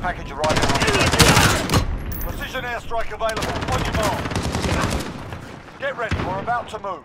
care package arriving Precision airstrike available. On your mark. Get ready, we're about to move.